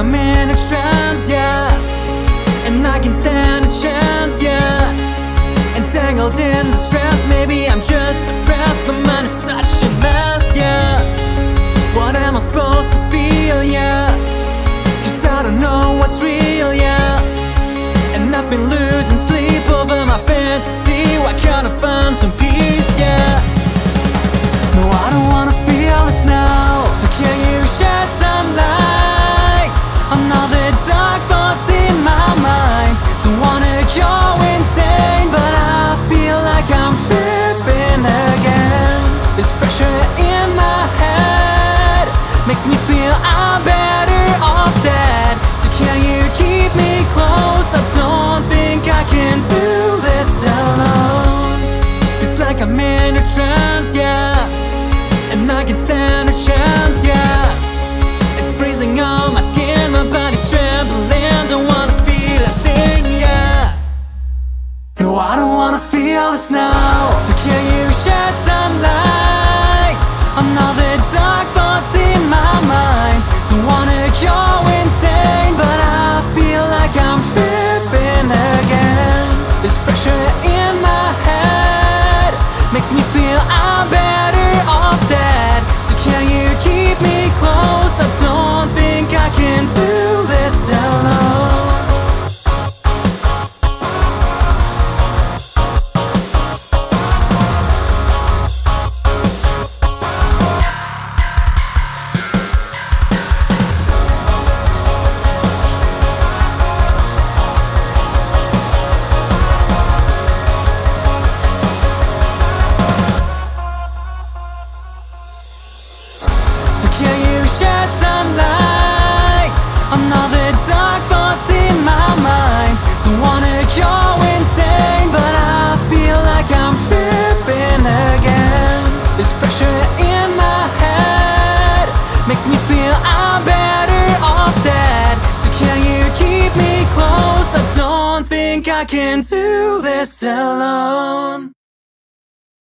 I'm in a trance, yeah. And I can stand a chance, yeah. Entangled in distress, maybe I'm just depressed My mind is such a mess, yeah. What am I supposed to feel, yeah? Cause I don't know what's real, yeah. And I've been losing sleep over my fantasy. Why can't I find some peace, yeah? No, I don't wanna feel this now. The dark thoughts in my mind. Don't wanna go insane But I feel like I'm tripping again. This pressure in my head Makes me feel I'm better off dead. So can you keep me close? I don't think I can do this alone. It's like I'm in a trance, I'm better off dead So can you keep me close? I can you shed some light On all the dark thoughts in my mind? Don't wanna go insane But I feel like I'm tripping again. This pressure in my head Makes me feel I'm better off dead. So can you keep me close? I don't think I can do this alone